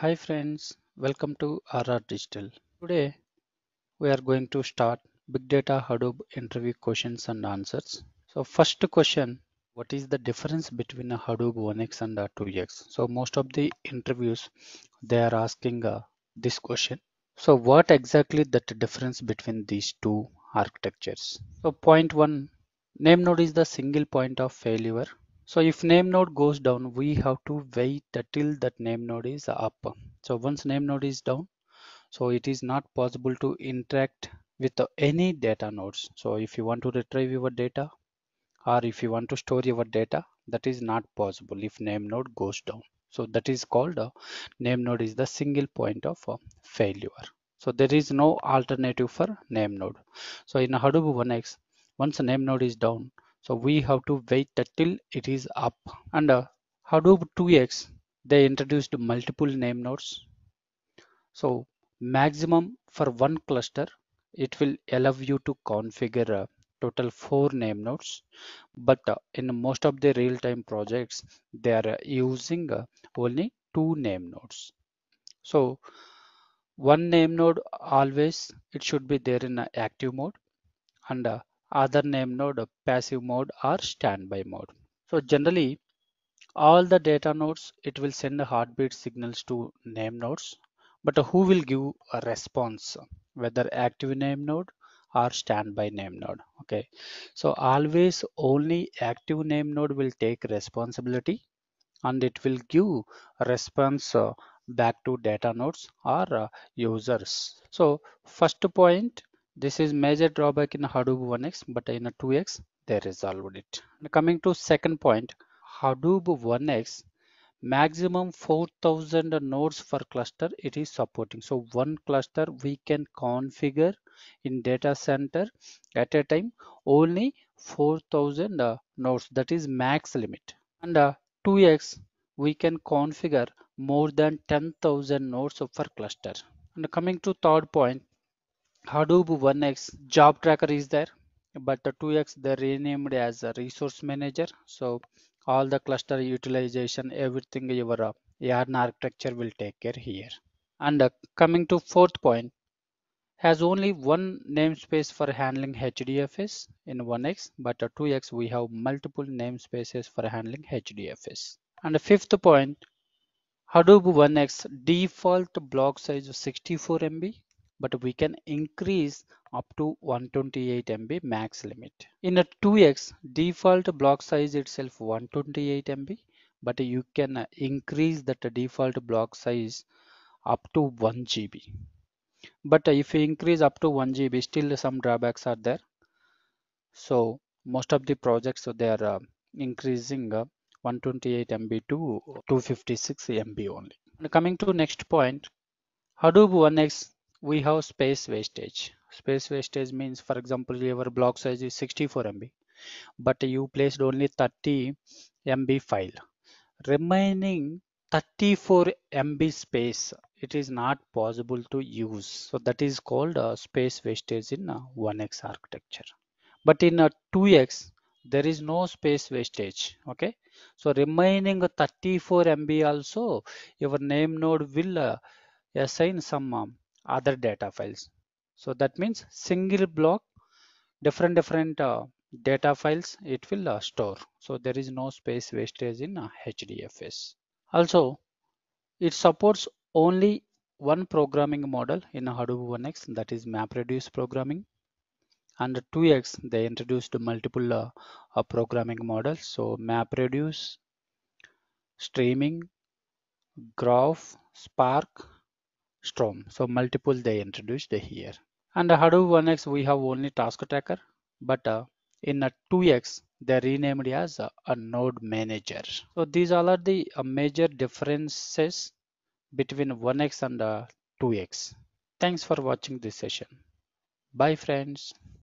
Hi friends, welcome to RR Digital. Today we are going to start Big Data Hadoop interview questions and answers. So first question, what is the difference between a Hadoop 1x and a 2x? So most of the interviews they are asking uh, this question. So what exactly that difference between these two architectures? So point one, name node is the single point of failure so if name node goes down, we have to wait till that name node is up. So once name node is down, so it is not possible to interact with any data nodes. So if you want to retrieve your data or if you want to store your data, that is not possible if name node goes down. So that is called a name node is the single point of uh, failure. So there is no alternative for name node. So in Hadoop 1x, once a name node is down, so we have to wait till it is up. And uh, Hadoop 2x, they introduced multiple name nodes. So maximum for one cluster, it will allow you to configure uh, total four name nodes. But uh, in most of the real-time projects, they are using only two name nodes. So one name node always it should be there in active mode and other name node passive mode or standby mode. So generally all the data nodes it will send heartbeat signals to name nodes but who will give a response whether active name node or standby name node okay so always only active name node will take responsibility and it will give response uh, back to data nodes or uh, users so first point this is major drawback in Hadoop 1x, but in a 2x, they resolved it. And coming to second point, Hadoop 1x, maximum 4000 nodes per cluster it is supporting. So one cluster we can configure in data center at a time only 4000 uh, nodes that is max limit and uh, 2x we can configure more than 10,000 nodes per cluster and coming to third point Hadoop 1x job tracker is there, but the 2x they renamed as a resource manager. So all the cluster utilization, everything your uh, YARN architecture will take care here. And uh, coming to fourth point, has only one namespace for handling HDFS in 1x, but uh, 2x we have multiple namespaces for handling HDFS. And the fifth point, Hadoop 1x default block size of 64 MB but we can increase up to 128 MB max limit. In a 2x default block size itself 128 MB but you can increase that default block size up to 1 GB. But if you increase up to 1 GB still some drawbacks are there. So most of the projects so they are uh, increasing uh, 128 MB to 256 MB only. And coming to next point Hadoop 1x we have space wastage. Space wastage means, for example, your block size is 64 MB, but you placed only 30 MB file. Remaining 34 MB space, it is not possible to use. So that is called a space wastage in a 1x architecture. But in a 2x, there is no space wastage. Okay. So remaining 34 MB also, your name node will uh, assign some um, other data files. So that means single block different different uh, data files it will uh, store. So there is no space wastage in uh, hdfs also it supports only one programming model in hadoop 1x that is mapreduce programming. Under 2x they introduced multiple uh, uh, programming models. So mapreduce streaming graph spark So multiple they introduced here. And Hadoop 1x we have only task tracker, but uh, in a 2x they renamed as a, a, node manager. So these all are the uh, major differences between 1x and uh, 2x. Thanks for watching this session. Bye friends.